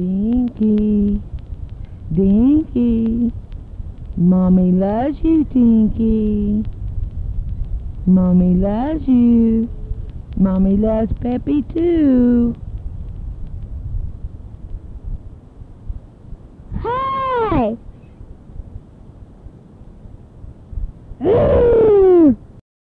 Dinky. Dinky. Mommy loves you, Dinky. Mommy loves you. Mommy loves Peppy too. Hi!